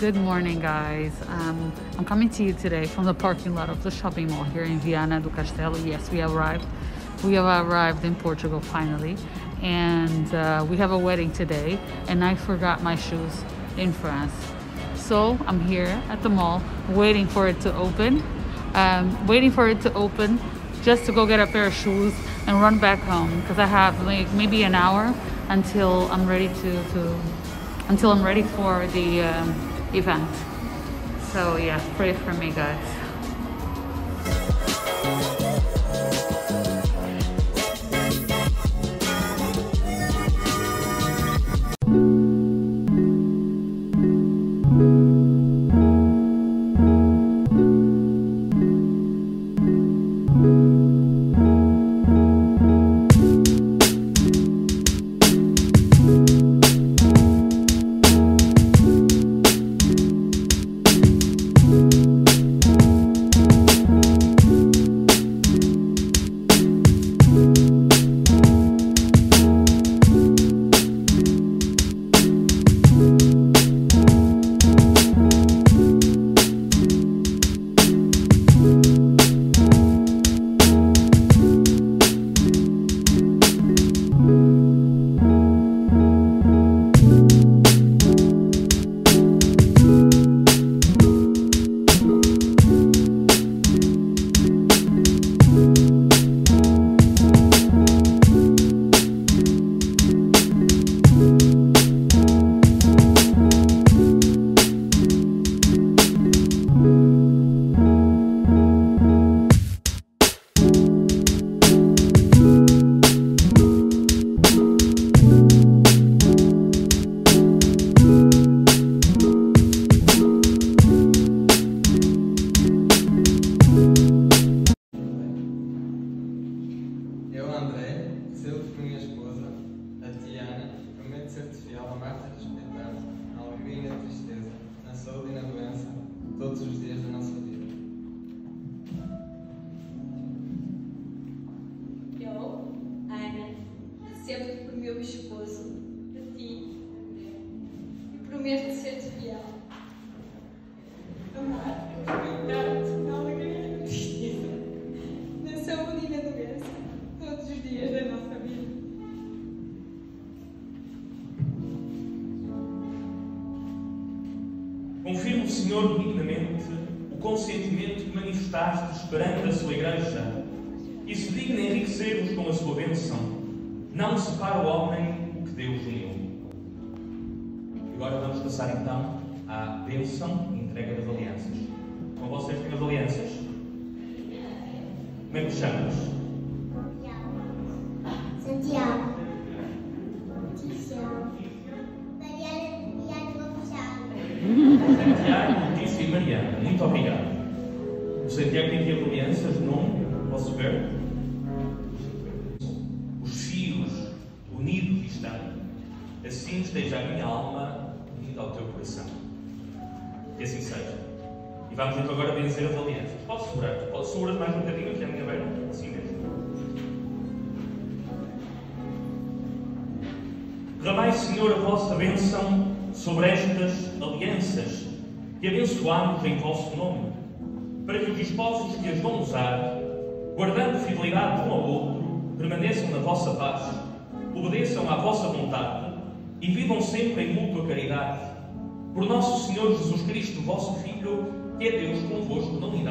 Good morning, guys. Um, I'm coming to you today from the parking lot of the shopping mall here in Viana do Castelo. Yes, we arrived. We have arrived in Portugal finally, and uh, we have a wedding today. And I forgot my shoes in France, so I'm here at the mall waiting for it to open. Um, waiting for it to open just to go get a pair of shoes and run back home because I have like maybe an hour until I'm ready to, to until I'm ready for the um, event. So yeah, pray for me guys. Eu, todos os dias da nossa vida. Eu, Ana, sempre por meu esposo, a ti, e prometo ser-te fiel. Amar, Confirmo, Senhor, dignamente o consentimento que manifestaste perante a sua Igreja e se digna enriquecer-vos com a sua bênção. Não separa o homem o que Deus uniu. Agora vamos passar então à bênção e entrega das alianças. Com vocês têm as alianças? Como é que chamas? Santiago, Letícia e Mariana. Muito obrigado. O Santiago tem aqui alianças de nome, posso ver? Os fios unidos estão. Assim esteja a minha alma unida ao teu coração. Que assim seja. E vamos então agora vencer as alianças. Posso segurar? Posso segurar mais um bocadinho aqui à minha beira? Assim mesmo. Derramai, Senhor, a vossa bênção sobre estas alianças que abençoamos em vosso nome, para que os esposos que as vão usar, guardando fidelidade um ao outro, permaneçam na vossa paz, obedeçam à vossa vontade e vivam sempre em mútua caridade. Por nosso Senhor Jesus Cristo, vosso Filho, que é Deus convosco na unidade